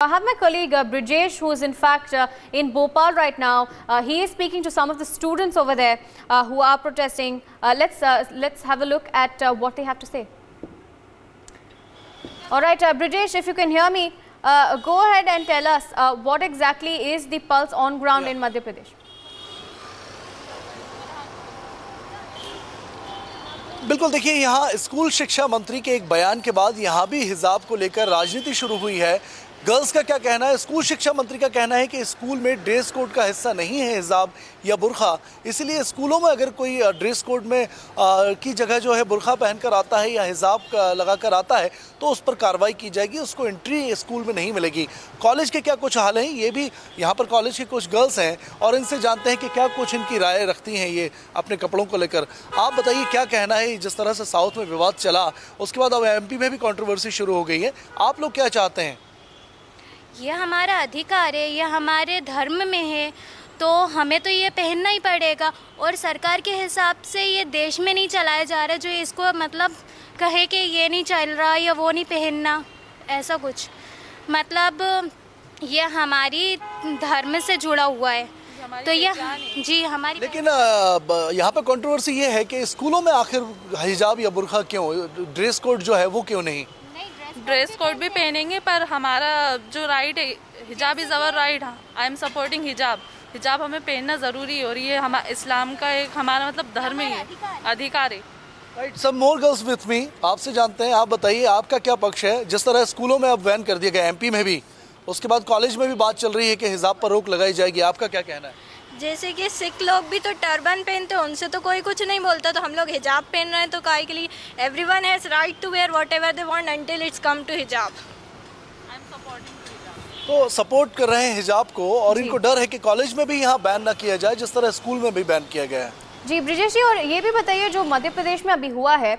I have my colleague uh, Brijesh, who is in fact uh, in Bhopal right now. Uh, he is speaking to some of the students over there uh, who are protesting. Uh, let's uh, let's have a look at uh, what they have to say. All right, uh, Brijesh, if you can hear me, uh, go ahead and tell us uh, what exactly is the pulse on ground Yeah. in Madhya Pradesh. बिल्कुल देखिए यहाँ school शिक्षा मंत्री के एक बयान के बाद यहाँ भी हिजाब को लेकर राजनीति शुरू हुई है गर्ल्स का क्या कहना है? स्कूल शिक्षा मंत्री का कहना है कि स्कूल में ड्रेस कोड का हिस्सा नहीं है हिजाब या बुरखा। इसलिए स्कूलों में अगर कोई ड्रेस कोड में अ, की जगह जो है बुरखा पहनकर आता है या हिजाब का लगाकर आता है तो उस पर कार्रवाई की जाएगी उसको एंट्री स्कूल में नहीं मिलेगी। कॉलेज के क्या कुछ हाल हैं? ये भी यहाँ पर कॉलेज के कुछ गर्ल्स हैं और इनसे जानते हैं कि क्या कुछ इनकी राय रखती हैं ये अपने कपड़ों को लेकर। आप बताइए क्या कहना है? जिस तरह से साउथ में विवाद चला उसके बाद अब एमपी में भी कंट्रोवर्सी शुरू हो गई है। आप लोग क्या चाहते हैं? ये हमारा अधिकार है ये हमारे धर्म में है तो हमें तो ये पहनना ही पड़ेगा। और सरकार के हिसाब से ये देश में नहीं चलाया जा रहा जो इसको मतलब कहे कि ये नहीं चल रहा या वो नहीं पहनना ऐसा कुछ। मतलब ये हमारी धर्म से जुड़ा हुआ है। तो ये जी हमारी लेकिन यहाँ पर कंट्रोवर्सी ये है कि स्कूलों में आखिर हिजाब या बुरखा क्यों? ड्रेस कोड जो है वो क्यों नहीं नहीं? ड्रेस कोड भी पहनेंगे, पर हमारा जो राइट है hijab is our right I am supporting hijab hijab हमें पहनना ज़रूरी है, और ये हम, इस्लाम का एक हमारा मतलब धर्म ही है। अधिकार है। राइट सब मोर गर्ल्स विथ मी आपसे जानते हैं, आप बताइए, आपका क्या पक्ष है? जिस तरह स्कूलों में अब बैन कर दिया गया एमपी में भी। उसके बाद कॉलेज में भी बात चल रही है कि हिजाब पर रोक लगाई जाएगी। आपका क्या कहना है? जैसे कि सिख लोग भी तो टर्बन पहनते हैं उनसे तो कोई कुछ नहीं बोलता। तो हम लोग हिजाब पहन रहे हैं तो काय के लिए everyone has right to wear whatever they want until it's come to hijab तो सपोर्ट कर रहे हैं हिजाब को और इनको डर है कि कॉलेज में भी यहाँ बैन ना किया जाए जिस तरह स्कूल में भी बैन किया गया है। जी ब्रिजेश जी और ये भी बताइए जो मध्य प्रदेश में अभी हुआ है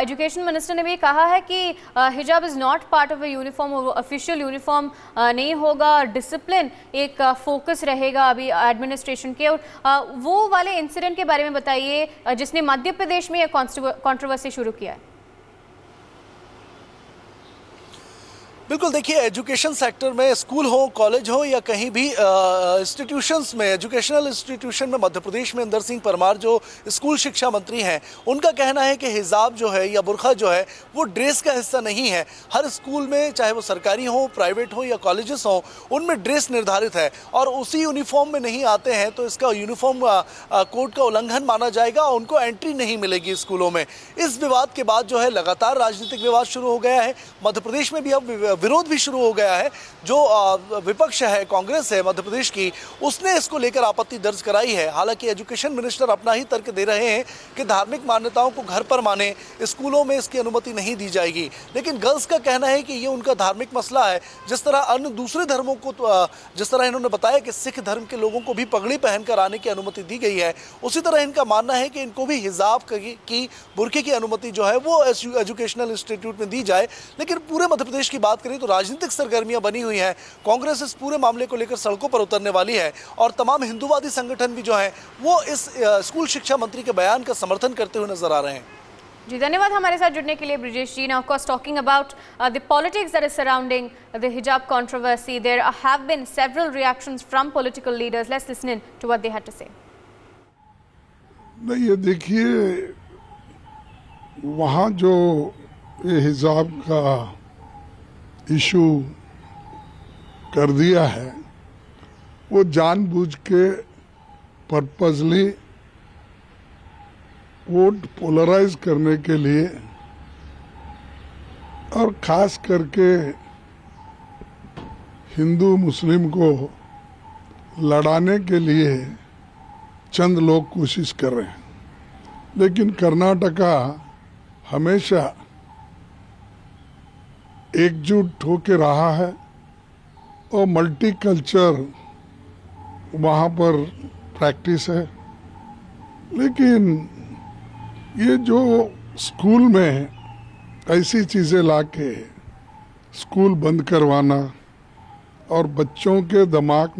एजुकेशन मिनिस्टर ने भी कहा है कि hijab is not part of a uniform official uniform नहीं होगा डिसिप्लिन एक फोकस रहेगा अभी एडमिनिस्ट्रेशन के और आ, वो वाले इंसिडेंट के बारे में बताइए जिसने मध्य प्रदेश में यह कॉन्ट्रोवर्सी शुरू किया है। बिल्कुल, देखिए एजुकेशन सेक्टर में स्कूल हो कॉलेज हो या कहीं भी इंस्टीट्यूशंस में एजुकेशनल इंस्टीट्यूशन में, मध्य प्रदेश में इंदर सिंह परमार जो स्कूल शिक्षा मंत्री हैं, उनका कहना है कि हिजाब जो है या बुरखा जो है, वो ड्रेस का हिस्सा नहीं है। हर स्कूल में, चाहे वो सरकारी हो प्राइवेट हो या कॉलेजेस हो, उनमें ड्रेस निर्धारित है और उसी यूनिफॉर्म में नहीं आते हैं तो इसका यूनिफॉर्म कोड का उल्लंघन माना जाएगा और उनको एंट्री नहीं मिलेगी स्कूलों में। इस विवाद के बाद जो है, लगातार राजनीतिक विवाद शुरू हो गया है। मध्य प्रदेश में भी अब विरोध भी शुरू हो गया है। जो विपक्ष है कांग्रेस है मध्य प्रदेश की उसने इसको लेकर आपत्ति दर्ज कराई है। हालाँकि एजुकेशन मिनिस्टर अपना ही तर्क दे रहे हैं कि धार्मिक मान्यताओं को घर पर माने स्कूलों में इसकी अनुमति नहीं दी जाएगी। लेकिन गर्ल्स का कहना है कि ये उनका धार्मिक मसला है। जिस तरह अन्य दूसरे धर्मों को तो, जिस तरह इन्होंने बताया कि सिख धर्म के लोगों को भी पगड़ी पहनकर आने की अनुमति दी गई है उसी तरह इनका मानना है कि इनको भी हिजाब की, की बुरखे की अनुमति जो है वो एजुकेशनल इंस्टीट्यूट में दी जाए। लेकिन पूरे मध्य प्रदेश की बात करें तो राजनीतिक सरगर्मियाँ बनी हुई हैं। कांग्रेस इस पूरे मामले को लेकर सड़कों पर उतरने वाली है और तमाम हिंदूवादी संगठन भी जो हैं वो इस स्कूल शिक्षा मंत्री के बयान का समर्थन करते हुए नज़र आ रहे हैं। जी धन्यवाद हमारे साथ जुड़ने के लिए Brijesh ji. Now cause talking about the politics that is surrounding the hijab controversy there have been several reactions from political leaders let's listen in to what they had to say नहीं ये देखिए वहाँ जो ये हिजाब का issue कर दिया है, वो जानबूझ के पर्पजली वोट पोलराइज करने के लिए और खास करके हिंदू मुस्लिम को लड़ाने के लिए चंद लोग कोशिश कर रहे हैं। लेकिन कर्नाटका हमेशा एकजुट होके रहा है और मल्टी कल्चर वहाँ पर प्रैक्टिस है। लेकिन ये जो स्कूल में ऐसी चीज़ें लाके स्कूल बंद करवाना और बच्चों के दिमाग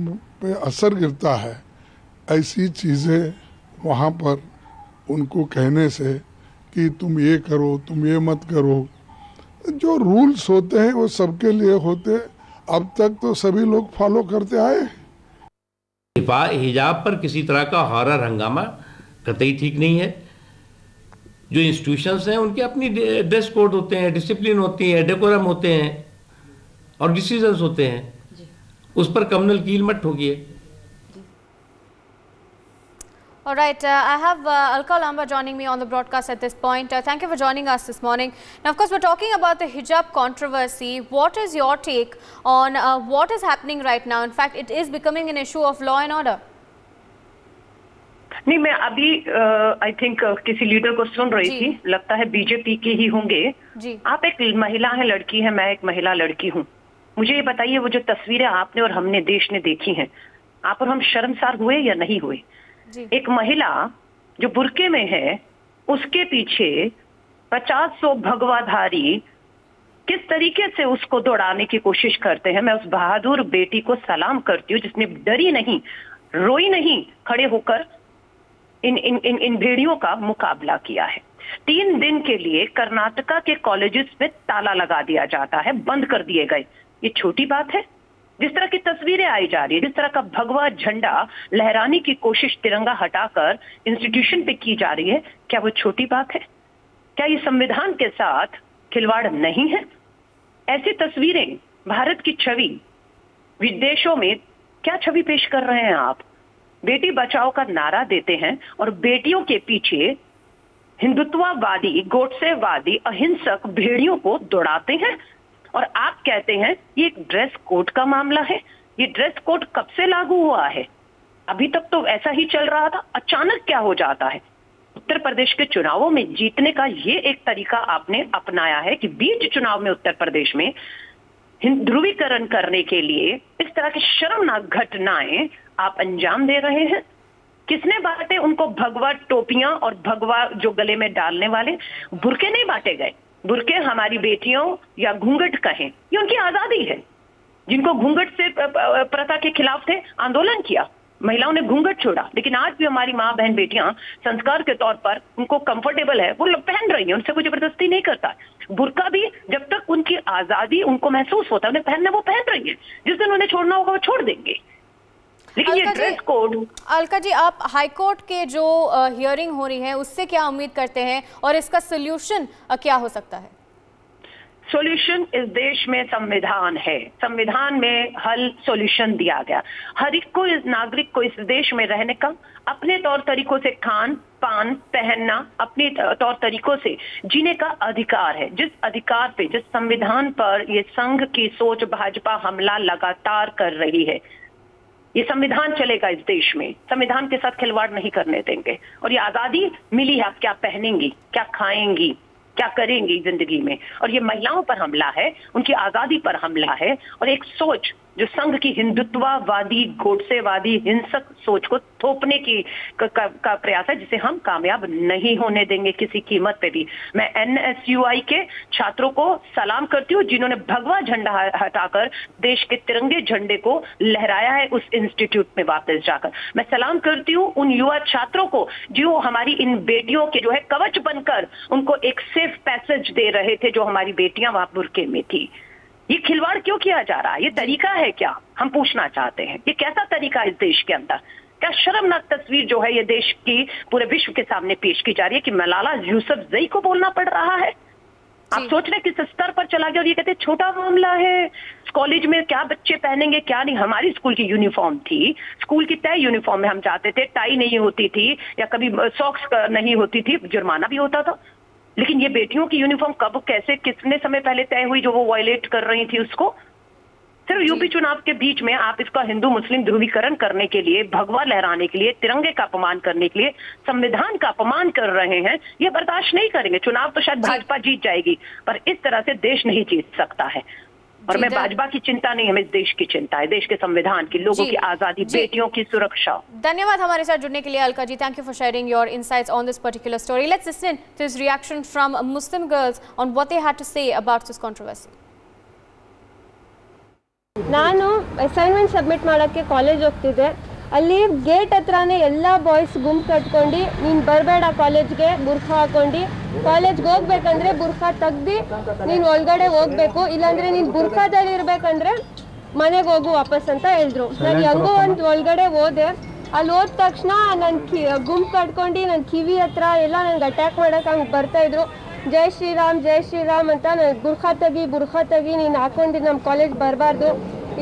पे असर गिरता है, ऐसी चीज़ें वहाँ पर उनको कहने से कि तुम ये करो, तुम ये मत करो जो रूल्स होते हैं वो सबके लिए होते हैं। अब तक तो सभी लोग फॉलो करते आए हिफा- हिजाब पर किसी तरह का हॉरर हंगामा कतई ठीक नहीं है। जो इंस्टीट्यूशंस हैं उनके अपनी ड्रेस कोड होते हैं डिसिप्लिन होती है डेकोरम होते हैं और डिसीजंस होते हैं। उस पर कम्युनल कील मत ठोकिए। All right, uh, I have uh, Alka Lamba joining me on the broadcast at this point. Uh, thank you for joining us this morning. Now, of course, we're talking about the hijab controversy. What is your take on uh, what is happening right now? In fact, it is becoming an issue of law and order. नहीं मैं अभी I think किसी leader को सुन रही। थी लगता है BJP के ही होंगे जी आप एक महिला है लड़की है मैं एक महिला लड़की हूँ मुझे ये बताइए वो जो तस्वीरें आपने और हमने देश ने देखी हैं आप और हम शर्मसार हुए या नहीं हुए एक महिला जो बुरके में है, उसके पीछे पचास सौ भगवाधारी किस तरीके से उसको दौड़ाने की कोशिश करते हैं? मैं उस बहादुर बेटी को सलाम करती हूँ, जिसने डरी नहीं, रोई नहीं, खड़े होकर इन इन इन इन भेड़ियों का मुकाबला किया है। तीन दिन के लिए कर्नाटका के कॉलेजेस में ताला लगा दिया जाता है, बंद कर दिए गए। ये छोटी बात है? जिस तरह की तस्वीरें आई जा रही है, जिस तरह का भगवा झंडा लहराने की कोशिश तिरंगा हटाकर इंस्टीट्यूशन पे की जा रही है, क्या वो छोटी बात है? क्या ये संविधान के साथ खिलवाड़ नहीं है? ऐसी तस्वीरें, भारत की छवि, विदेशों में क्या छवि पेश कर रहे हैं आप? बेटी बचाओ का नारा देते हैं और बेटियों के पीछे हिंदुत्ववादी, गोडसेवादी, अहिंसक भेड़ियों को दौड़ाते हैं। और आप कहते हैं, ये ड्रेस कोड का मामला है, ये ड्रेस कोड कब से लागू हुआ है? अभी तक तो ऐसा ही चल रहा था, अचानक क्या हो जाता है? उत्तर प्रदेश के चुनावों में जीतने का ये एक तरीका आपने अपनाया है कि बीच चुनाव में उत्तर प्रदेश में ध्रुवीकरण करने के लिए इस तरह की शर्मनाक घटनाएँ आप अंजाम दे रहे हैं? किसने बांटे? उनको भगवा टोपियाँ और भगवा जो गले में डालने वाले बुरके नहीं बांटे गए। बुरके हमारी बेटियों या घूंघट कहें, ये उनकी आज़ादी है। जिनको घूंघट से प्रथा के खिलाफ थे, आंदोलन किया। महिलाओं ने घूंघट छोड़ा, लेकिन आज भी हमारी माँ बहन बेटियाँ संस्कार के तौर पर उनको कंफर्टेबल है, वो लोग पहन रही है, उनसे कोई ज़बरदस्ती नहीं करता। बुरका भी जब तक उनकी आज़ादी उनको महसूस होता है, उन्हें पहनना, वो पहन रही है। जिस दिन उन्हें छोड़ना होगा, वो छोड़ देंगे। लेकिन ये अलका जी- ड्रेस कोड अलका जी आप हाईकोर्ट के जो हियरिंग हो रही है उससे क्या उम्मीद करते हैं और इसका सोल्यूशन क्या हो सकता है? सॉल्यूशन इस देश में संविधान है। संविधान में हल सॉल्यूशन दिया गया। हर एक को इस नागरिक को इस देश में रहने का अपने तौर तरीकों से खान पान पहनना अपने तौर तरीकों से जीने का अधिकार है। जिस अधिकार पे जिस संविधान पर ये संघ की सोच भाजपा हमला लगातार कर रही है ये संविधान चलेगा इस देश में। संविधान के साथ खिलवाड़ नहीं करने देंगे। और ये आज़ादी मिली है आप क्या पहनेंगी, क्या खाएँगी, क्या करेंगी ज़िंदगी में? और ये महिलाओं पर हमला है, उनकी आज़ादी पर हमला है। और एक सोच, जो संघ की हिंदुत्ववादी, गोडसेवादी, हिंसक सोच को थोपने की का, का, प्रयास है जिसे हम कामयाब नहीं होने देंगे किसी कीमत पे भी। मैं एनएसयूआई के छात्रों को सलाम करती हूँ जिन्होंने भगवा झंडा हटाकर देश के तिरंगे झंडे को लहराया है उस इंस्टीट्यूट में वापस जाकर। मैं सलाम करती हूँ उन युवा छात्रों को जो हमारी इन बेटियों के जो है कवच बनकर उनको एक सेफ़ पैसेज दे रहे थे जो हमारी बेटियाँ वहाँ बुरके में थी। ये खिलवाड़ क्यों किया जा रहा है? ये तरीका है क्या? हम पूछना चाहते हैं। ये कैसा तरीका इस देश के अंदर? क्या शर्मनाक तस्वीर जो है ये देश की पूरे विश्व के सामने पेश की जा रही है कि मलाला यूसुफ जई को बोलना पड़ रहा है? आप सोच रहे किस स्तर पर चला गया और ये कहते छोटा मामला है। कॉलेज में क्या बच्चे पहनेंगे क्या नहीं? हमारी स्कूल की यूनिफॉर्म थी। स्कूल की तय यूनिफॉर्म में हम जाते थे टाई नहीं होती थी या कभी सॉक्स नहीं होती थी जुर्माना भी होता था। लेकिन ये बेटियों की यूनिफॉर्म कब कैसे कितने समय पहले तय हुई जो वो वायलेट कर रही थी उसको? सिर्फ़ यूपी चुनाव के बीच में आप इसका हिंदू मुस्लिम ध्रुवीकरण करने के लिए भगवा लहराने के लिए तिरंगे का अपमान करने के लिए संविधान का अपमान कर रहे हैं ये बर्दाश्त नहीं करेंगे। चुनाव तो शायद भाजपा जीत जाएगी पर इस तरह से देश नहीं जीत सकता है। और मैं भाजपा की चिंता नहीं हमें देश की चिंता है देश के संविधान की लोगों की आज़ादी बेटियों की सुरक्षा। धन्यवाद हमारे साथ जुड़ने के लिए Alka ji. Thank you for sharing your insights on this particular story let's listen to his reaction from Muslim girls on what they had to say about this controversy ನಾನು ಅಸೈನ್ಮೆಂಟ್ ಸಬ್ಮಿಟ್ ಮಾಡೋಕ್ಕೆ college ಹೋಗ್ತಿದ್ದೆ. ಅಲ್ಲಿ gate ಹತ್ರನೇ ಎಲ್ಲ boys ಗುಂಪು ಕಟ್ಕೊಂಡು ನೀನು ಬರಬೇಡ ಕಾಲೇಜ್ಗೆ ಬುರ್ಖ ಹಾಕೊಂಡು. ಕಾಲೇಜ್ಗೆ ಹೋಗ್ಬೇಕಂದ್ರೆ ಬುರ್ಖಾ ತೆಗ್ದು ನೀನು ಒಳಗಡೆ ಹೋಗ್ಬೇಕು. ಇಲ್ಲಾಂದ್ರೆ ನೀನು ಬುರ್ಖಾದಲ್ಲಿ ಇರಬೇಕಂದ್ರೆ ಮನೆಗೆ ಹೋಗು ವಾಪಸ್ ಅಂತ ಹೇಳಿದ್ರು. ನಾನು ಹೆಂಗೋ ಒಂದು ಒಳಗಡೆ ಹೋದೆ. ಅಲ್ಲಿ ಹೋದ ತಕ್ಷಣ ನನ್ನ ಕಿ ಗುಂಪು ಕಟ್ಕೊಂಡು ನನ್ನ ಕಿವಿ ಹತ್ರ ಎಲ್ಲ ನಂಗೆ ಅಟ್ಯಾಕ್ ಮಾಡಕ್ಕೆ ಹಂಗೆ ಬರ್ತಾಯಿದ್ರು ಜೈ ಶ್ರೀರಾಮ್ ಜೈ ಶ್ರೀರಾಮ್ ಅಂತ ನನಗೆ ಬುರ್ಖಾ ತೆಗಿ ಬುರ್ಖಾ ತೆಗಿ ನೀನು ಹಾಕೊಂಡು ನಮ್ಮ ಕಾಲೇಜ್ ಬರಬಾರ್ದು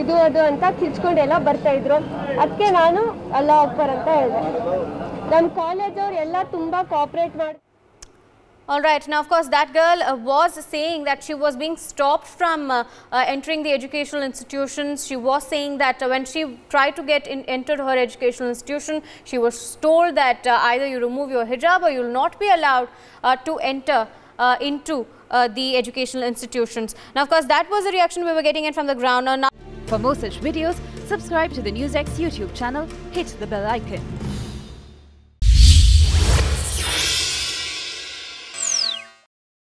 ಇದು ಅದು ಅಂತ ಕಿಚ್ಕೊಂಡು ಎಲ್ಲ ಬರ್ತಾಯಿದ್ರು ಅದಕ್ಕೆ ನಾನು ಅಲ್ಲ ಅಕ್ಬರ್ ಅಂತ ಹೇಳಿದೆ ನಮ್ಮ ಕಾಲೇಜವ್ರು ಎಲ್ಲ ತುಂಬ ಕೋಆಪ್ರೇಟ್ ಮಾಡಿ All right. Now, of course, that girl uh, was saying that she was being stopped from uh, uh, entering the educational institutions. She was saying that uh, when she tried to get in, entered her educational institution, she was told that uh, either you remove your hijab or you will not be allowed uh, to enter uh, into uh, the educational institutions. Now, of course, that was the reaction we were getting in from the ground. Now, For more such videos, subscribe to the NewsX YouTube channel, hit the bell icon.